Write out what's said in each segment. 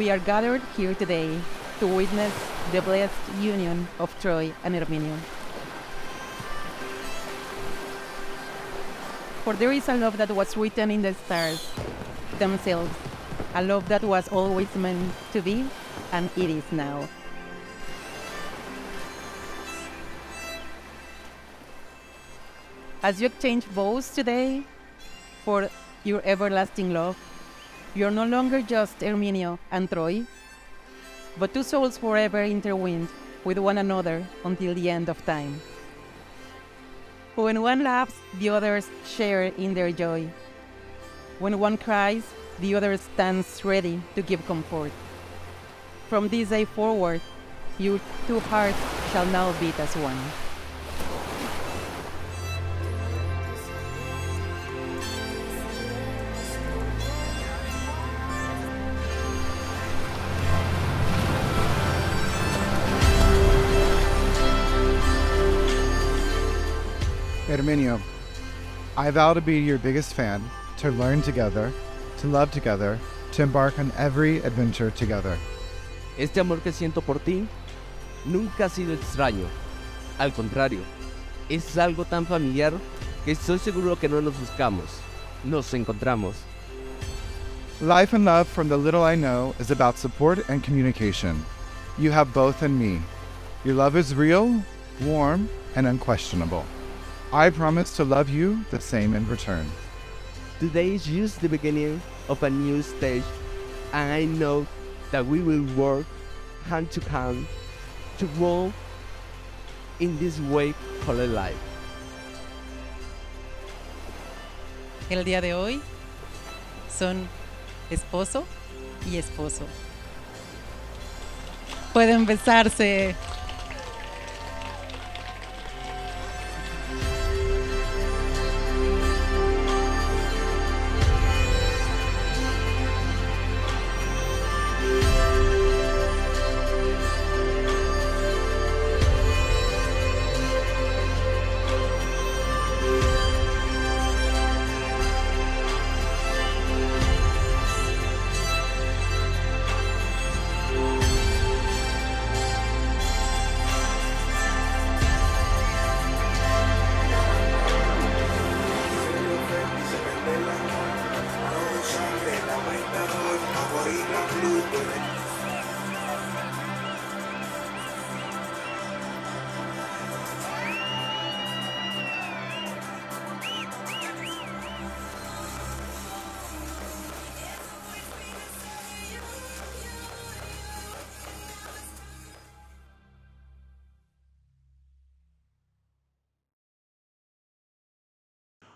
we are gathered here today to witness the blessed union of Troy and Herminio. For there is a love that was written in the stars themselves, a love that was always meant to be, and it is now. As you exchange vows today for your everlasting love, you are no longer just Herminio and Troy, but two souls forever intertwined with one another until the end of time. When one laughs, the others share in their joy. When one cries, the other stands ready to give comfort. From this day forward, your two hearts shall now beat as one. Herminio, I vow to be your biggest fan, to learn together, to love together, to embark on every adventure together. Este amor que siento por ti nunca ha sido extraño. Al contrario, es algo tan familiar que estoy seguro que no nos buscamos, nos encontramos. Life and love from the little I know is about support and communication. You have both in me. Your love is real, warm, and unquestionable. I promise to love you the same in return. Today is just the beginning of a new stage, and I know that we will work hand to hand to grow in this way called life. El día de hoy son esposo y esposo. Pueden besarse.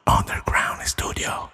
Underground Studio.